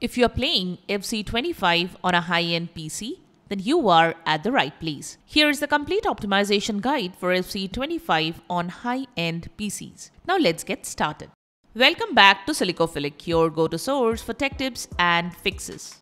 If you are playing FC25 on a high-end PC, then you are at the right place. Here is the complete optimization guide for FC25 on high-end PCs. Now let's get started. Welcome back to Silicophilic, your go-to source for tech tips and fixes.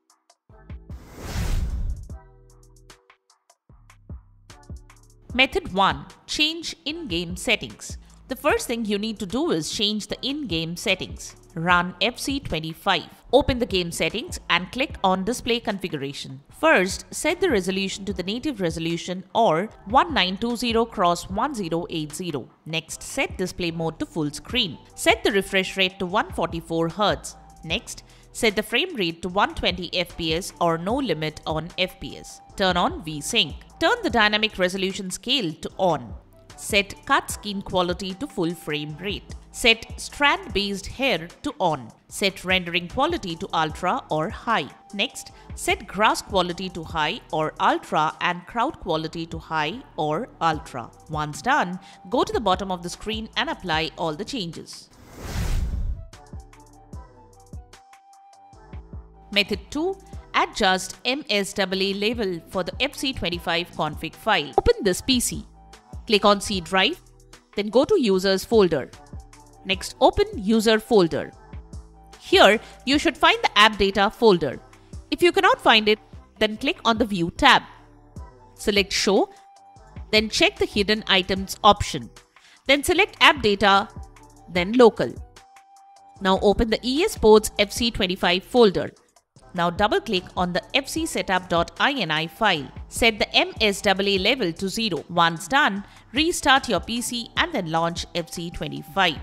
Method 1. Change in-game settings. The first thing you need to do is change the in-game settings run FC25. Open the game settings and click on display configuration. First, set the resolution to the native resolution or 1920 x 1080. Next, set display mode to full screen. Set the refresh rate to 144 Hz. Next, set the frame rate to 120 FPS or no limit on FPS. Turn on VSync. Turn the dynamic resolution scale to on. Set cutscene quality to full frame rate. Set strand based hair to on. Set rendering quality to ultra or high. Next, set grass quality to high or ultra and crowd quality to high or ultra. Once done, go to the bottom of the screen and apply all the changes. Method 2. Adjust MSAA level for the FC25 config file. Open this PC. Click on C drive, then go to Users folder. Next, open User folder. Here, you should find the App Data folder. If you cannot find it, then click on the View tab. Select Show, then check the Hidden Items option. Then select App Data, then Local. Now open the EA Sports FC25 folder. Now double click on the fcsetup.ini file. Set the MSAA level to 0. Once done, restart your PC and then launch FC25.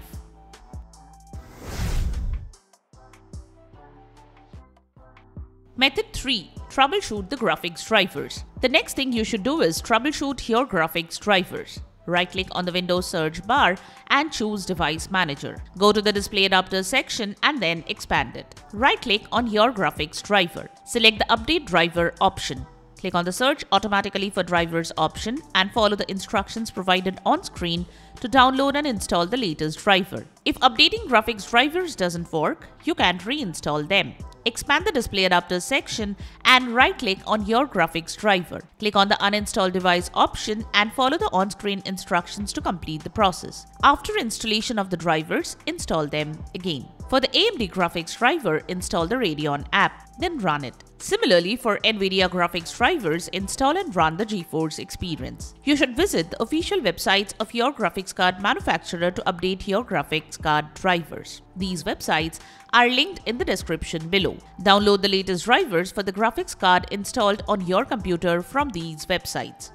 Method 3. Troubleshoot the graphics drivers. The next thing you should do is troubleshoot your graphics drivers. Right-click on the Windows search bar and choose Device Manager. Go to the Display Adapters section and then expand it. Right-click on your graphics driver. Select the Update Driver option. Click on the Search automatically for drivers option and follow the instructions provided on screen to download and install the latest driver. If updating graphics drivers doesn't work, you can reinstall them. Expand the display adapters section and right click on your graphics driver. Click on the uninstall device option and follow the on-screen instructions to complete the process. After installation of the drivers, install them again. For the AMD graphics driver, install the Radeon app, then run it. Similarly, for NVIDIA graphics drivers, install and run the GeForce Experience. You should visit the official websites of your graphics card manufacturer to update your graphics card drivers. These websites are linked in the description below. Download the latest drivers for the graphics card installed on your computer from these websites.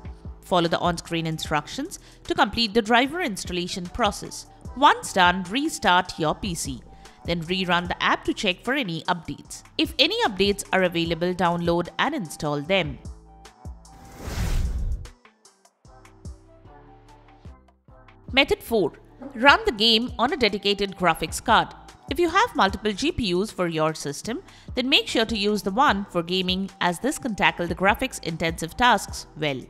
Follow the on-screen instructions to complete the driver installation process. Once done, restart your PC. Then rerun the app to check for any updates. If any updates are available, download and install them. Method 4. Run the game on a dedicated graphics card. If you have multiple GPUs for your system, then make sure to use the one for gaming as this can tackle the graphics intensive tasks well.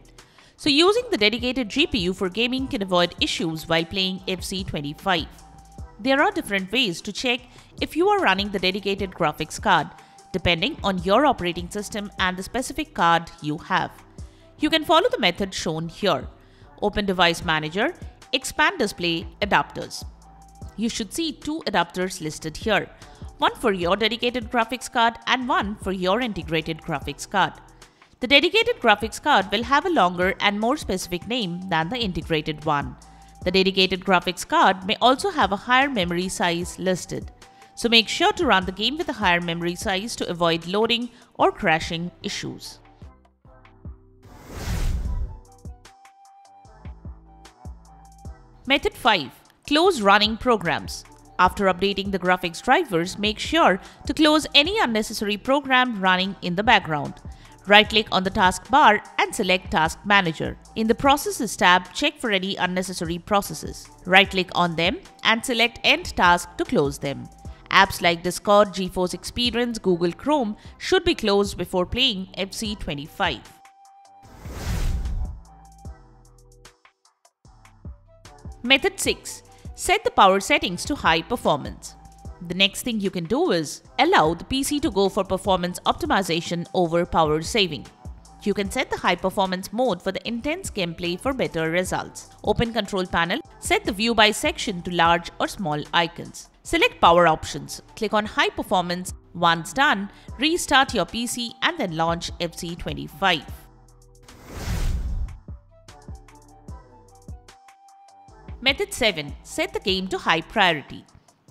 So using the dedicated GPU for gaming can avoid issues while playing FC25. There are different ways to check if you are running the dedicated graphics card, depending on your operating system and the specific card you have. You can follow the method shown here. Open Device Manager, expand Display Adapters. You should see two adapters listed here, one for your dedicated graphics card and one for your integrated graphics card. The dedicated graphics card will have a longer and more specific name than the integrated one. The dedicated graphics card may also have a higher memory size listed. So make sure to run the game with a higher memory size to avoid loading or crashing issues. Method 5. Close running programs. After updating the graphics drivers, make sure to close any unnecessary program running in the background. Right-click on the taskbar and select Task Manager. In the Processes tab, check for any unnecessary processes. Right-click on them and select End Task to close them. Apps like Discord, GeForce Experience, Google Chrome should be closed before playing FC25. Method 6. Set the power settings to high performance. The next thing you can do is allow the PC to go for performance optimization over power saving. You can set the high performance mode for the intense gameplay for better results. Open control panel, set the view by section to large or small icons. Select power options, click on high performance. Once done, restart your PC and then launch FC25. Method 7. Set the game to high priority.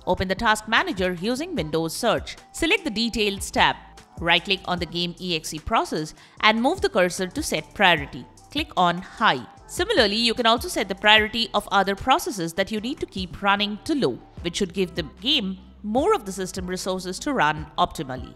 Open the Task Manager using Windows Search. Select the Details tab. Right-click on the game exe process and move the cursor to Set Priority. Click on High. Similarly, you can also set the priority of other processes that you need to keep running to low, which should give the game more of the system resources to run optimally.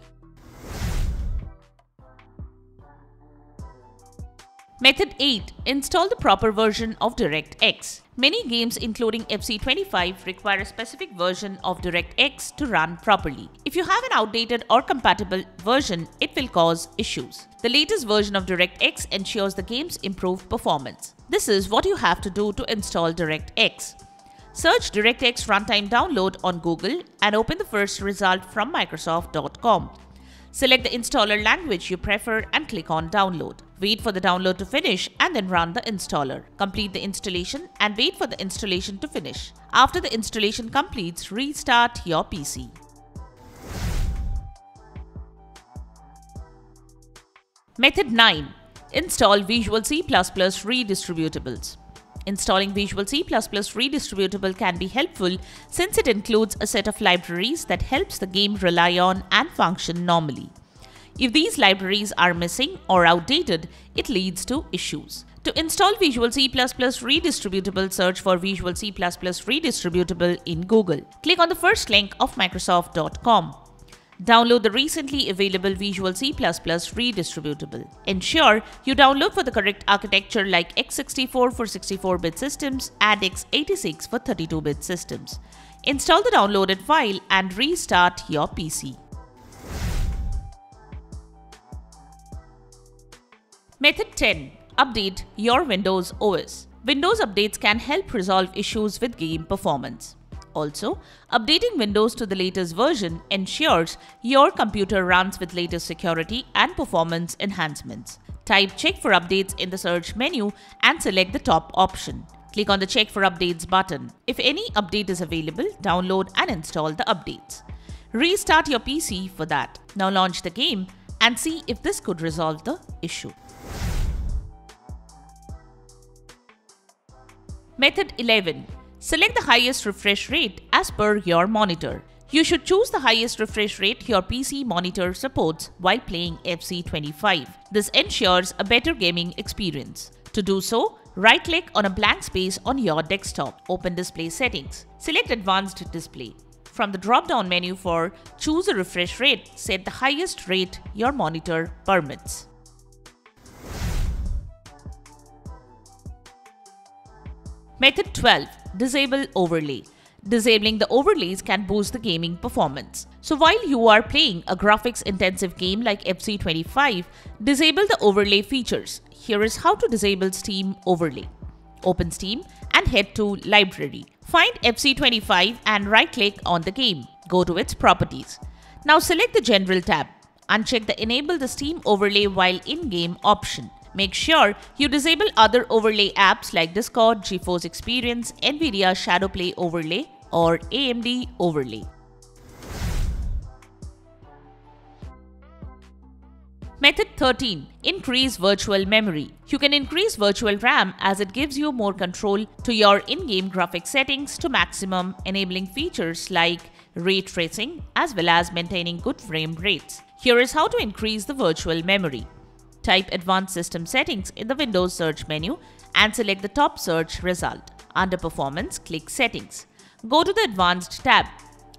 Method 8. Install the proper version of DirectX. Many games including FC25 require a specific version of DirectX to run properly. If you have an outdated or compatible version, it will cause issues. The latest version of DirectX ensures the game's improved performance. This is what you have to do to install DirectX. Search DirectX Runtime Download on Google and open the first result from Microsoft.com. Select the installer language you prefer and click on Download. Wait for the download to finish and then run the installer. Complete the installation and wait for the installation to finish. After the installation completes, restart your PC. Method 9. Install Visual C++ redistributables. Installing Visual C++ redistributable can be helpful since it includes a set of libraries that helps the game rely on and function normally. If these libraries are missing or outdated, it leads to issues. To install Visual C++ redistributable, search for Visual C++ redistributable in Google. Click on the first link of Microsoft.com. Download the recently available Visual C++ redistributable. Ensure you download for the correct architecture like x64 for 64-bit systems and x86 for 32-bit systems. Install the downloaded file and restart your PC. Method 10. Update your Windows OS. Windows updates can help resolve issues with game performance. Also, updating Windows to the latest version ensures your computer runs with latest security and performance enhancements. Type Check for Updates in the search menu and select the top option. Click on the Check for Updates button. If any update is available, download and install the updates. Restart your PC for that. Now launch the game and see if this could resolve the issue. Method 11. Select the highest refresh rate as per your monitor. You should choose the highest refresh rate your PC monitor supports while playing FC25. This ensures a better gaming experience. To do so, right-click on a blank space on your desktop. Open Display Settings. Select Advanced Display. From the drop-down menu for Choose a refresh rate, set the highest rate your monitor permits. Method 12. Disable Overlay. Disabling the overlays can boost the gaming performance. So while you are playing a graphics intensive game like FC25, disable the overlay features. Here is how to disable Steam Overlay. Open Steam and head to Library. Find FC25 and right click on the game. Go to its properties. Now select the General tab. Uncheck the Enable the Steam Overlay while in-game option. Make sure you disable other overlay apps like Discord, GeForce Experience, NVIDIA Shadowplay Overlay, or AMD Overlay. Method 13. Increase virtual memory. You can increase virtual RAM as it gives you more control to your in-game graphic settings to maximum, enabling features like ray tracing as well as maintaining good frame rates. Here is how to increase the virtual memory. Type Advanced System Settings in the Windows search menu and select the top search result. Under Performance, click Settings. Go to the Advanced tab.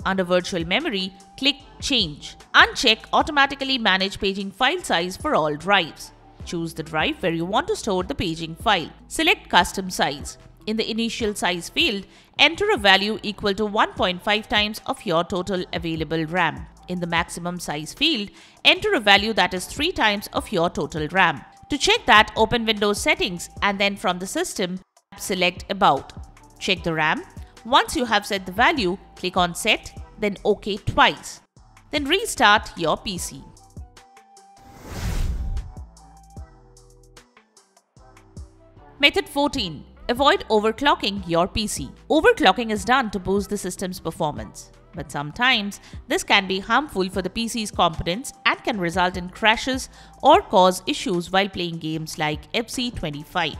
Under Virtual Memory, click Change. Uncheck Automatically Manage Paging File Size for all drives. Choose the drive where you want to store the paging file. Select Custom Size. In the Initial Size field, enter a value equal to 1.5 times of your total available RAM. In the maximum size field, enter a value that is 3 times of your total RAM. To check that, open Windows Settings and then from the system, select About. Check the RAM. Once you have set the value, click on Set then OK twice. Then restart your PC. Method 14. Avoid overclocking your PC. Overclocking is done to boost the system's performance. But sometimes, this can be harmful for the PC's components and can result in crashes or cause issues while playing games like FC25.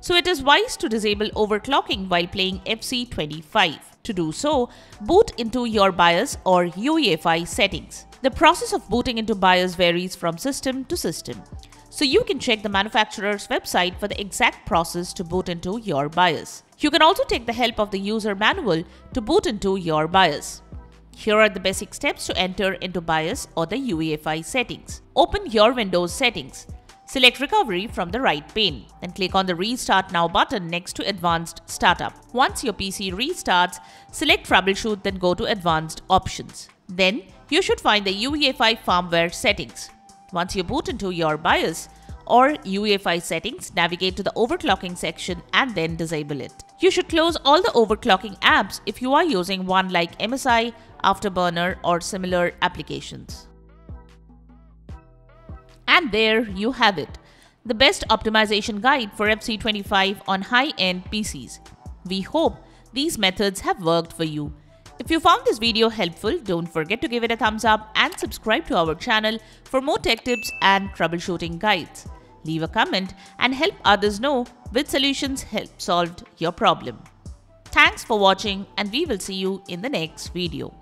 So it is wise to disable overclocking while playing FC25. To do so, boot into your BIOS or UEFI settings. The process of booting into BIOS varies from system to system. So you can check the manufacturer's website for the exact process to boot into your BIOS. You can also take the help of the user manual to boot into your BIOS. Here are the basic steps to enter into BIOS or the UEFI settings. Open your Windows settings. Select Recovery from the right pane. Then click on the Restart Now button next to Advanced Startup. Once your PC restarts, select Troubleshoot then go to Advanced Options. Then you should find the UEFI firmware settings. Once you boot into your BIOS, or UEFI settings, navigate to the overclocking section and then disable it. You should close all the overclocking apps if you are using one like MSI, Afterburner or similar applications. And there you have it, the best optimization guide for FC25 on high-end PCs. We hope these methods have worked for you. If you found this video helpful, don't forget to give it a thumbs up and subscribe to our channel for more tech tips and troubleshooting guides. Leave a comment and help others know which solutions help solve your problem. Thanks for watching and we will see you in the next video.